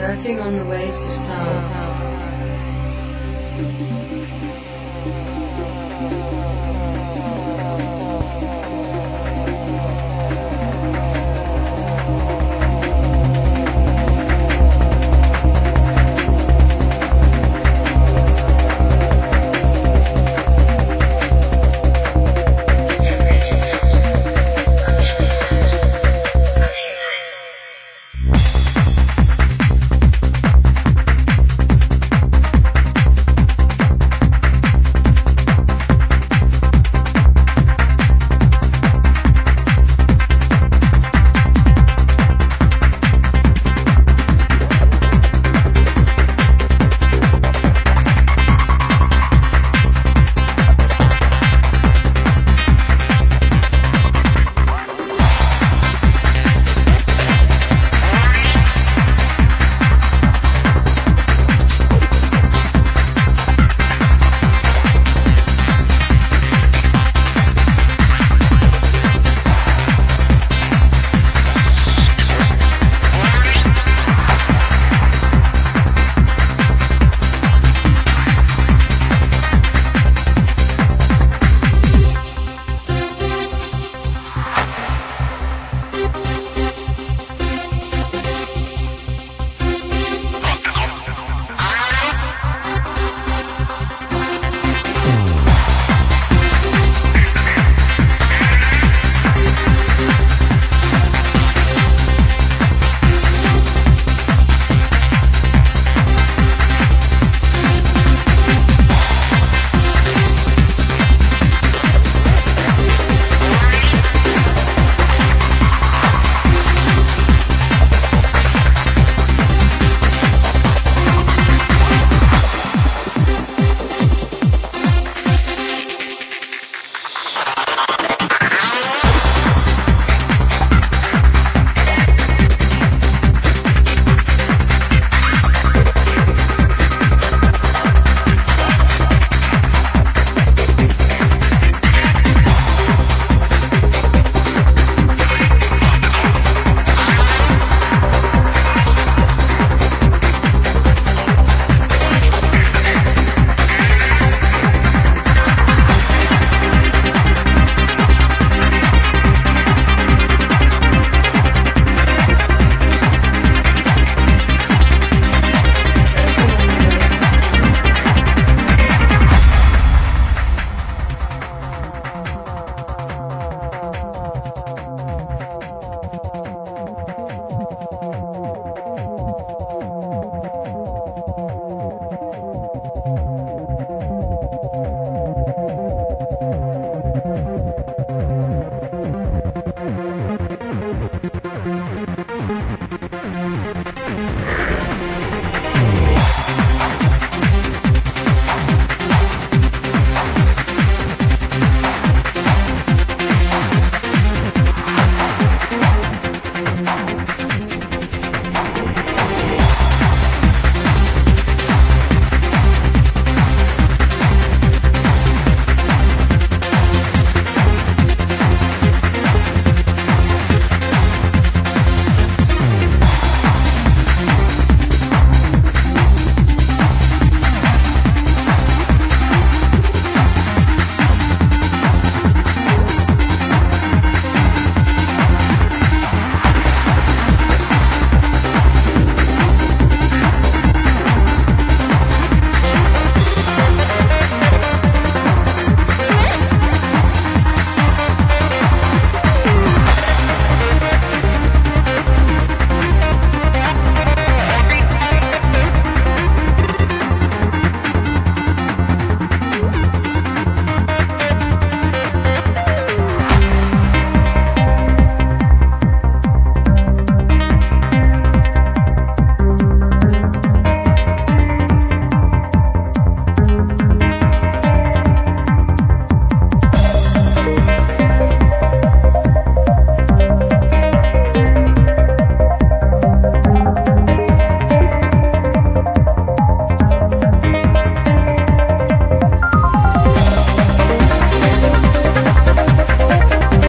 Surfing on the waves of sound.